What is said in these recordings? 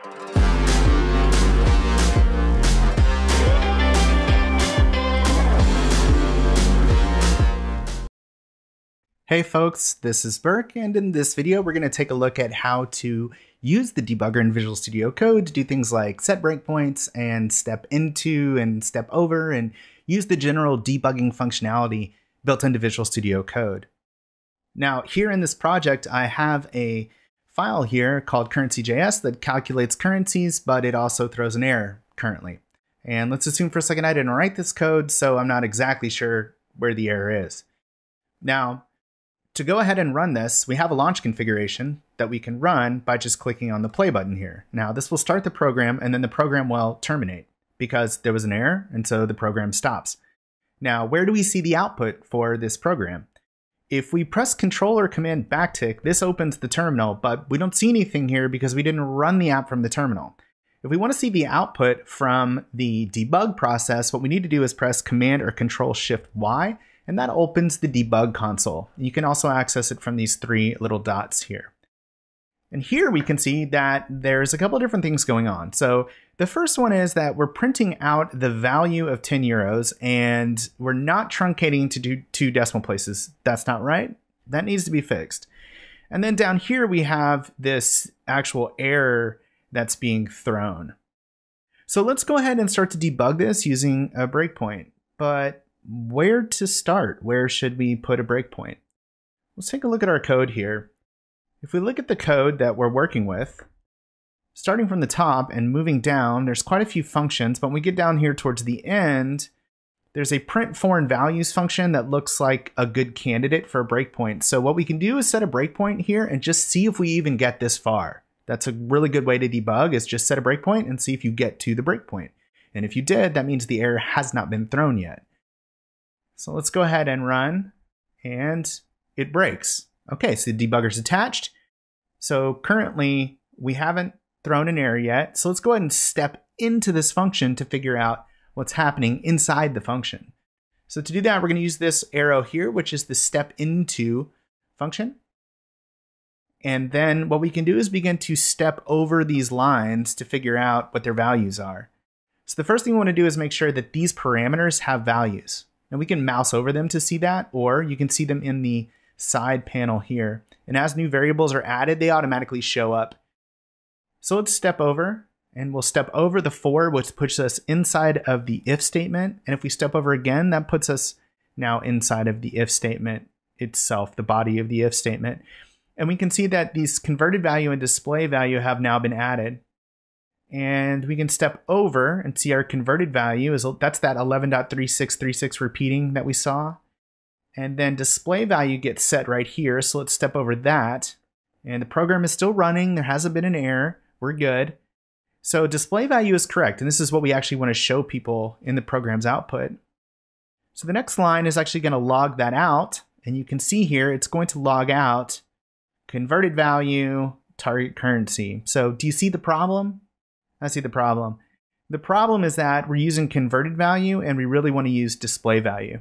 Hey folks, this is Burke, and in this video we're going to take a look at how to use the debugger in Visual Studio Code to do things like set breakpoints and step into and step over and use the general debugging functionality built into Visual Studio Code. Now here in this project I have a file here called currency.js that calculates currencies, but it also throws an error currently. And let's assume for a second I didn't write this code, so I'm not exactly sure where the error is. Now, to go ahead and run this, we have a launch configuration that we can run by just clicking on the play button here. Now this will start the program and then the program will terminate because there was an error and so the program stops. Now where do we see the output for this program? If we press Control or Command backtick, this opens the terminal, but we don't see anything here because we didn't run the app from the terminal. If we want to see the output from the debug process, what we need to do is press Command or Control Shift Y and that opens the debug console. You can also access it from these three little dots here. And here we can see that there's a couple of different things going on. So the first one is that we're printing out the value of 10 euros and we're not truncating to do two decimal places. That's not right. That needs to be fixed. And then down here we have this actual error that's being thrown. So let's go ahead and start to debug this using a breakpoint. But where to start? Where should we put a breakpoint? Let's take a look at our code here. If we look at the code that we're working with, starting from the top and moving down, there's quite a few functions, but when we get down here towards the end, there's a print foreign values function that looks like a good candidate for a breakpoint. So what we can do is set a breakpoint here and just see if we even get this far. That's a really good way to debug is just set a breakpoint and see if you get to the breakpoint. And if you did, that means the error has not been thrown yet. So let's go ahead and run and it breaks. Okay, so the debugger's attached. So currently we haven't thrown an error yet. So let's go ahead and step into this function to figure out what's happening inside the function. So to do that, we're going to use this arrow here, which is the step into function. And then what we can do is begin to step over these lines to figure out what their values are. So the first thing we want to do is make sure that these parameters have values. And we can mouse over them to see that, or you can see them in the side panel here. And as new variables are added, they automatically show up. So let's step over and we'll step over the for, which puts us inside of the if statement. And if we step over again, that puts us now inside of the if statement itself, the body of the if statement. And we can see that these converted value and display value have now been added and we can step over and see our converted value is that's that 11.3636 repeating that we saw. And then display value gets set right here. So let's step over that. And the program is still running. There hasn't been an error. We're good. So display value is correct. And this is what we actually want to show people in the program's output. So the next line is actually going to log that out. And you can see here, it's going to log out converted value, target currency. So do you see the problem? I see the problem. The problem is that we're using converted value and we really want to use display value.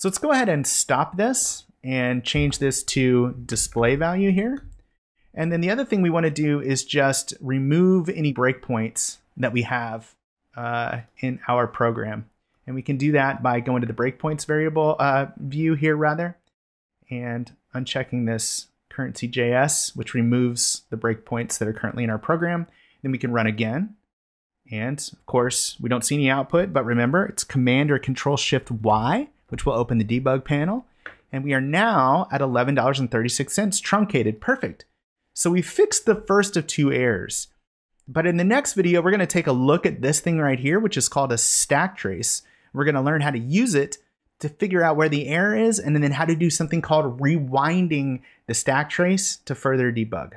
So let's go ahead and stop this and change this to display value here. And then the other thing we want to do is just remove any breakpoints that we have uh, in our program. And we can do that by going to the breakpoints variable uh, view here rather, and unchecking this currency.js, which removes the breakpoints that are currently in our program. Then we can run again. And of course, we don't see any output, but remember it's Command or Control Shift Y, which will open the debug panel. And we are now at $11.36 truncated. Perfect. So we fixed the first of two errors. But in the next video, we're going to take a look at this thing right here, which is called a stack trace. We're going to learn how to use it to figure out where the error is and then how to do something called rewinding the stack trace to further debug.